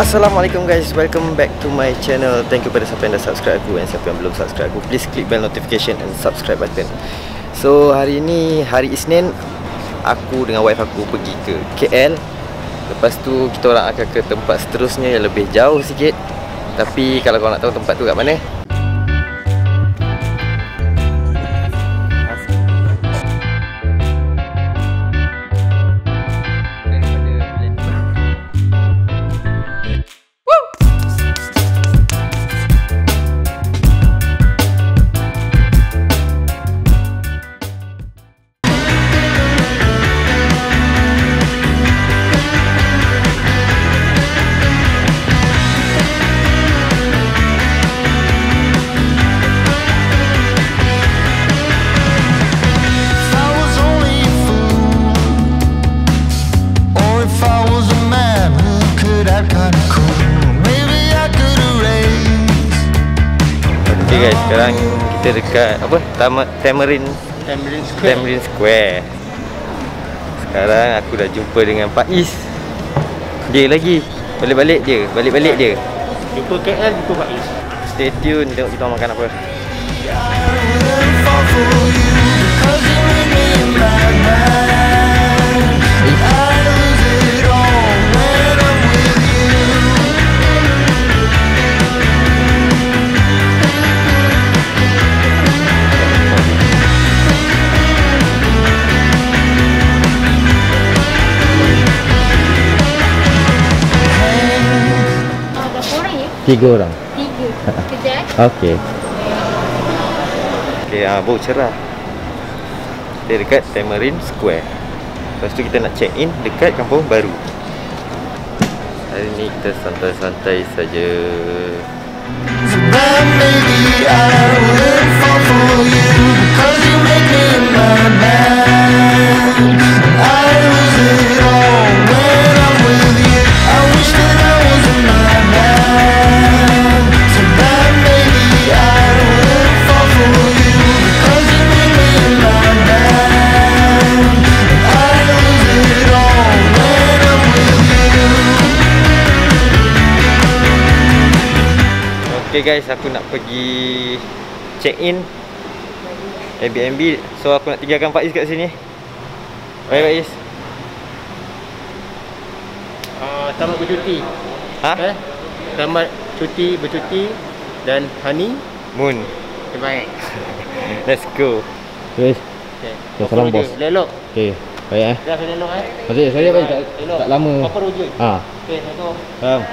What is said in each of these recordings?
Assalamualaikum guys, welcome back to my channel. Thank you pada siapa yang dah subscribe aku And siapa yang belum subscribe aku. Please click bell notification and subscribe button. So hari ni, hari Isnin Aku dengan wife aku pergi ke KL Lepas tu kita orang akan ke tempat seterusnya yang lebih jauh sikit. Tapi kalau kau nak tahu tempat tu kat mana guys, sekarang kita dekat apa? Tama, Tamarin Tamarind Square. Tamrin Square. Sekarang aku dah jumpa dengan Pak Is. Dia lagi. Balik-balik dia. Balik-balik dia. Jumpa KL, jumpa Pak Is. Stay tune Tengok kita makan apa. Wouldn't Tiga orang? Tiga. Kejap eh. Okay Okay, ah, bau cerah Kita dekat Tamarin Square. Lepas tu kita nak check in dekat kampung baru. Hari ni kita santai-santai saja. I wouldn't fall for Okay guys, aku nak pergi check in Airbnb So aku nak tinggalkan Is kat sini Baik Pak Is Ah, tamat bercuti. Ha? Eh? Tamat cuti, bercuti dan honey. Moon Terbaik. Let's go Guys, Okay. Ya, salam, bos. Lelok. okay Baik eh Dah saya lelok eh. Maksudnya saya baik tak, Elok. tak lama Apa rujuk? Ha, Okay, satu. faham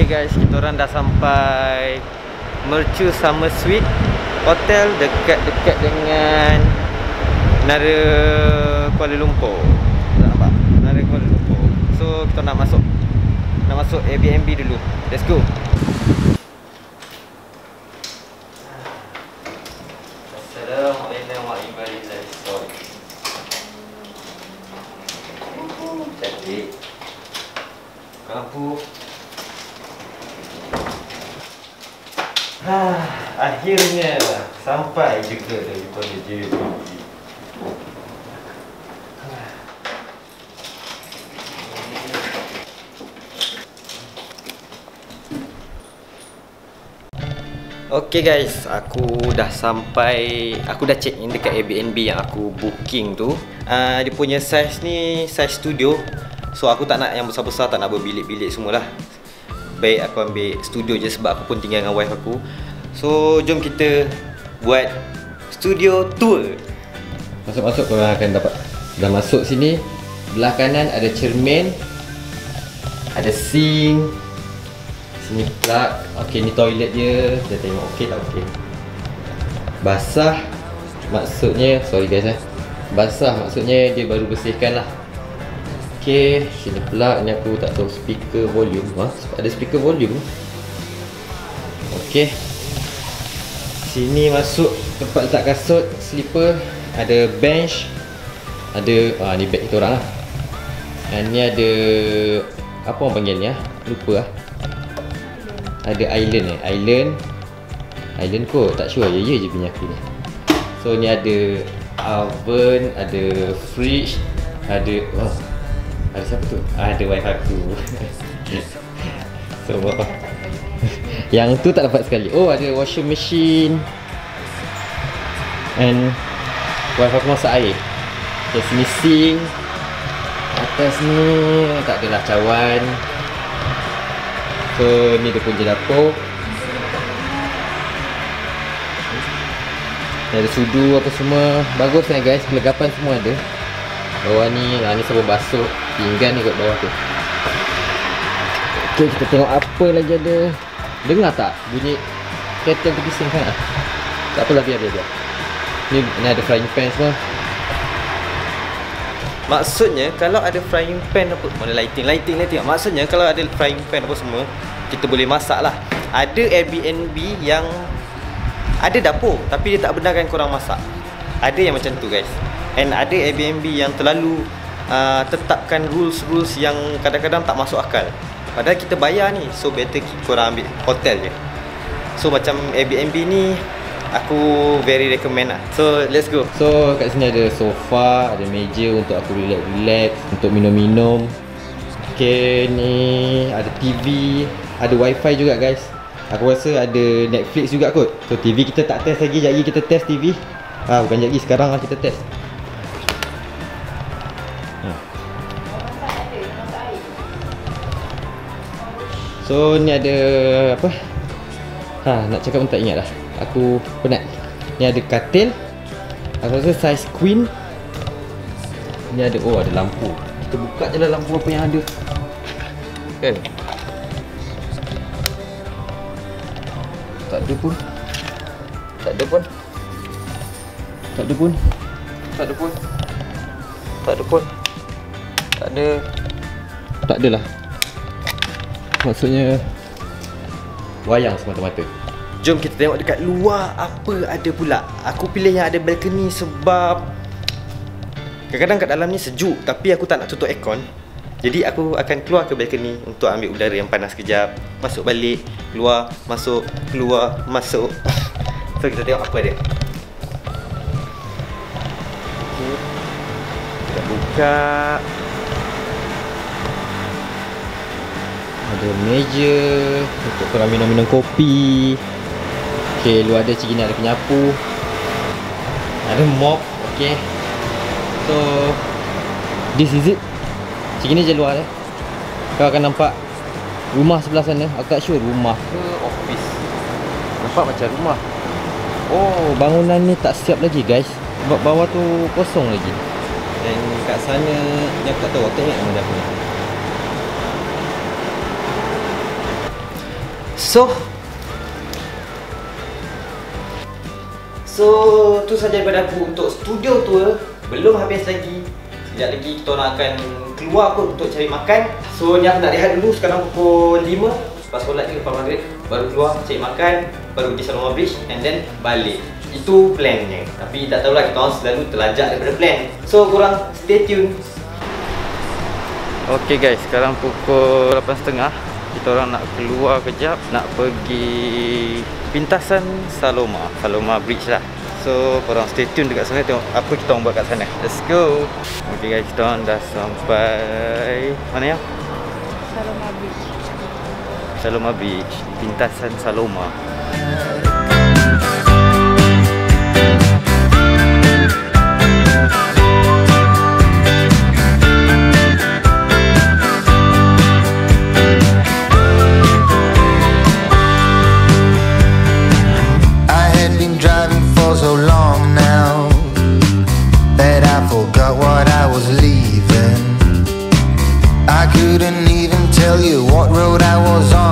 Okay guys, kita orang dah sampai Mercu Summer Suite Hotel dekat-dekat dengan Nara Kuala Lumpur. Tak nampak? Nara Kuala Lumpur. So kita nak masuk. Nak masuk Airbnb dulu. Let's go. Assalamualaikum warahmatullahi wabarakatuh. Cantik. Lampu ha, Akhirnya Sampai juga daripada JB Okay guys, aku dah sampai Aku dah check in dekat Airbnb yang aku booking tu. Uh, Dia punya size ni size studio So aku tak nak yang besar-besar, tak nak berbilik-bilik semualah Baik aku ambil studio je sebab aku pun tinggal dengan wife aku. So jom kita buat studio tour. Masuk-masuk korang akan dapat Dah masuk sini. Belah kanan ada cermin Ada sink. Sini plug. Ok ni toilet dia. Kita tengok ok tak ok Basah Maksudnya Sorry guys eh. Basah maksudnya dia baru bersihkan lah Ok Sini plug Ni aku tak tahu speaker volume. Ha? Ada speaker volume? Ok Sini masuk Tempat letak kasut Slipper. Ada bench. Ada ah, Ni beg kita orang lah. Dan ni ada Apa orang panggil ni ah? Lupa lah Ada island eh? Island. Island kot. Tak sure. Ya ya je punya aku ni. So ni ada Oven Ada fridge Ada oh, Ada siapa tu? Ah, ada wife aku. So Yang tu tak dapat sekali. Oh ada washing machine. And Wife aku masak air. Sini sink Atas ni Tak adalah cawan. So ni dia punya dapur. Ada sudu apa semua. Bagus kan guys. Perlegapan semua ada. Bawah ni ha, Ni sabun basuh Pinggan ni kat bawah tu. Okay kita tengok apa lagi ada. Dengar tak bunyi Kettle tu bising sangat? Tak apalah biar biar biar. Ni, ni ada frying pan semua. Maksudnya kalau ada frying pan apa Mana lighting? Lighting lighting Maksudnya kalau ada frying pan apa semua Kita boleh masak lah. Ada Airbnb yang Ada dapur Tapi dia tak benarkan korang masak. Ada yang macam tu guys. And ada Airbnb yang terlalu uh, Tetapkan rules-rules yang kadang-kadang tak masuk akal. Padahal kita bayar ni So better korang ambil hotel je. So macam Airbnb ni Aku very recommend lah. So let's go. So kat sini ada sofa Ada meja untuk aku relax-relax Untuk minum-minum. Okay ni Ada TV Ada wifi juga guys. Aku rasa ada Netflix juga kot. So TV kita tak test lagi lagi kita test TV Ah Bukan lagi sekarang lah kita test So ni ada apa? Ha nak cakap pun tak ingat dah. Aku penat. Ni ada katil. Aku rasa size queen. Ni ada oh ada lampu. Kita buka je lah lampu apa yang ada. Kan? Tak ada pun. Tak ada pun. Tak ada pun. Tak ada pun. Tak ada pun. Tak ada. Tak adalah. Maksudnya Wayang semata-mata. Jom kita tengok dekat luar Apa ada pula? Aku pilih yang ada balcony sebab Kadang-kadang kat dalam ni sejuk Tapi aku tak nak tutup aircon. Jadi aku akan keluar ke balcony Untuk ambil udara yang panas kejap Masuk balik Keluar Masuk Keluar Masuk. So kita tengok apa dia. Kita buka Ada meja Untuk korang minum-minum kopi. Okay, luar ada cik ni ada penyapu. Ada mop Okay So This is it. Cik ni je luar eh. Kau akan nampak Rumah sebelah sana. Aku tak sure rumah ke office. Nampak macam rumah. Oh, bangunan ni tak siap lagi guys. Sebab bawah tu kosong lagi. Dan kat sana Ni aku tak tahu ingat nama dia apa So? So tu saja daripada aku untuk studio tour. Belum habis lagi. Sekejap lagi kita orang akan keluar kot untuk cari makan. So ni aku nak rehat dulu sekarang pukul 5 Lepas solat je lepas maghrib. Baru keluar cari makan. Baru pergi Saloma Beach And then balik. Itu plannya. Tapi tak tahulah kita orang selalu terlajak daripada plan. So korang stay tune. Okay guys, sekarang pukul 8.30 Kita orang nak keluar kejap Nak pergi Pintasan Saloma Saloma Bridge lah So korang stay tune dekat sana Tengok apa kita orang buat kat sana Let's go Okay guys, kita orang dah sampai Mana ya? Saloma Beach. Saloma Beach Pintasan Saloma road I was on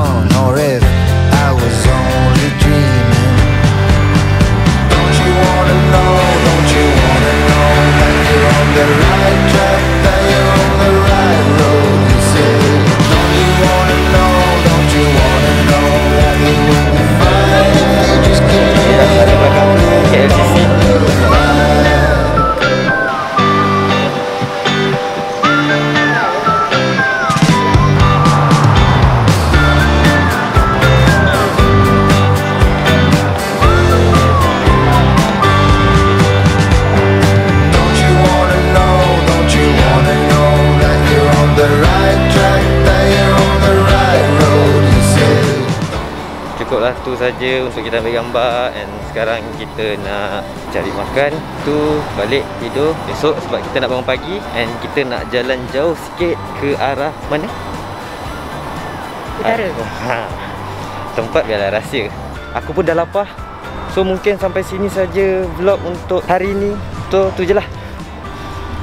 Saja untuk kita ambil gambar And sekarang kita nak cari makan Tu balik tidur Esok sebab kita nak bangun pagi And kita nak jalan jauh sikit ke arah mana? Utara. Ha. Tempat biarlah rahsia Aku pun dah lapar So mungkin sampai sini saja vlog untuk hari ni Tu tu je lah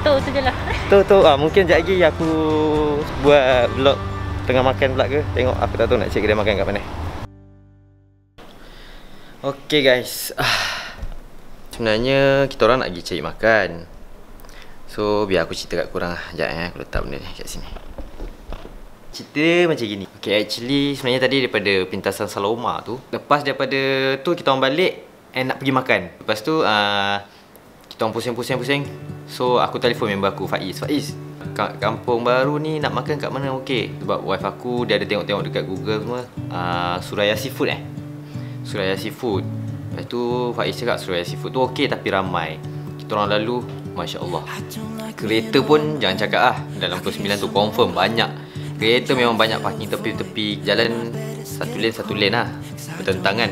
Tu tu je lah. Tu tu ah mungkin sekejap lagi aku buat vlog tengah makan pula ke. Tengok aku tak tahu nak cek kedai makan kat mana. Okay guys. Ah. Sebenarnya kita orang nak pergi cari makan. So biar aku cerita kat korang lah. Sekejap eh aku letak benda ni kat sini. Cerita macam gini. Okay actually sebenarnya tadi daripada pintasan Saloma tu. Lepas daripada tu kita orang balik and nak pergi makan. Lepas tu uh, kita orang pusing-pusing-pusing So aku telefon member aku Faiz Faiz kampung baru ni nak makan kat mana okey Sebab wife aku dia ada tengok-tengok dekat Google semua uh, Suraya Seafood eh Suraya Seafood. Lepas tu Faiz cakap Suraya Seafood tu okey tapi ramai. Kita orang lalu Masya Allah Kereta pun jangan cakap ah Dalam pukul 9 tu confirm banyak. Kereta memang banyak parking tepi-tepi Jalan satu lane satu lane lah Bertentangan.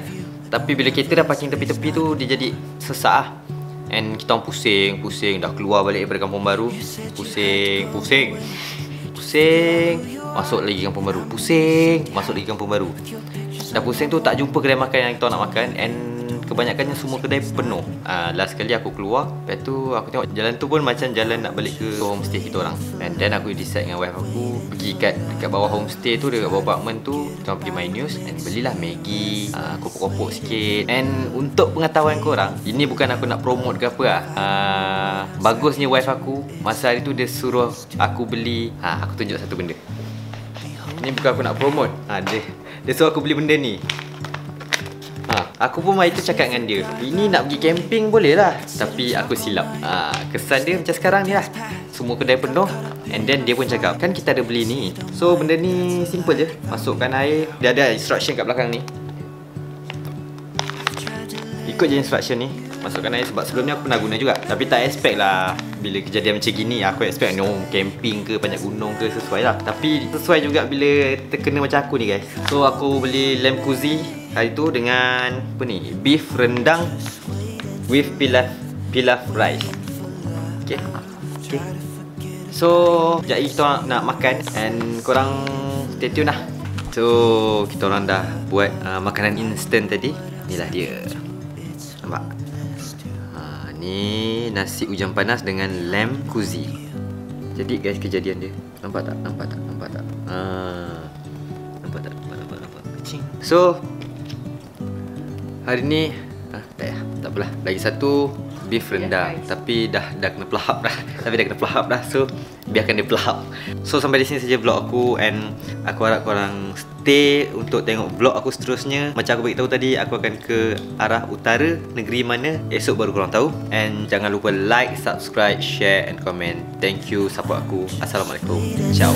Tapi bila kereta dah parking tepi-tepi tu Dia jadi sesak lah And kita orang pusing, pusing Dah keluar balik daripada kampung baru Pusing, pusing. Pusing Masuk lagi kampung baru. Pusing Masuk lagi kampung baru Dah pusing tu tak jumpa kedai makan yang kita nak makan And kebanyakannya semua kedai penuh. Uh, Last kali aku keluar Lepas tu aku tengok jalan tu pun macam jalan nak balik ke homestay kita orang. And then aku decide dengan wife aku Pergi kat, dekat bawah homestay tu Dekat bawah apartment tu Kita pergi My News And belilah Maggi uh, Kopok-kopok sikit. And untuk pengetahuan korang Ini bukan aku nak promote ke apa lah uh, Bagusnya wife aku Masa hari tu dia suruh aku beli ha, Aku tunjuk satu benda. Ni bukan aku nak promote. Ha, dia, dia suruh aku beli benda ni. Ha, aku pun mari tu cakap dengan dia Ini nak pergi camping boleh lah Tapi aku silap. Ha, Kesan dia macam sekarang ni lah. Semua kedai penuh And then dia pun cakap Kan kita ada beli ni. So benda ni simple je. Masukkan air Dia ada instruction kat belakang ni. Ikut je instruction ni Masukkan air sebab sebelum ni aku pernah guna juga. Tapi tak expect lah Bila kejadian macam gini Aku expect no camping ke Banyak gunung ke Sesuai lah. Tapi sesuai juga bila terkena macam aku ni guys. So aku beli lamb kuzi Hari tu dengan Apa ni Beef rendang With pilaf Pilaf rice. Okay. Okay. So Sekejap lagi kita nak makan And korang Stay tune lah. So Kita orang dah buat uh, Makanan instant tadi. Inilah dia Ni Nasi hujan panas dengan Lamb kuzi Jadi guys kejadian dia Nampak tak? Nampak tak? Nampak tak? Ha, nampak tak? Nampak, nampak, nampak Kecing So Hari ni ah, Tak ya Tak apalah Lagi satu Beef rendang Tapi dah dah kena pelahap dah. Tapi dah kena pelahap dah So Biarkan dia pelahap. So sampai di sini saja vlog aku And Aku harap korang Stay Untuk tengok vlog aku seterusnya. Macam aku beritahu tadi Aku akan ke Arah utara Negeri mana Esok baru korang tahu. And jangan lupa like Subscribe Share and comment. Thank you Support aku. Assalamualaikum. Ciao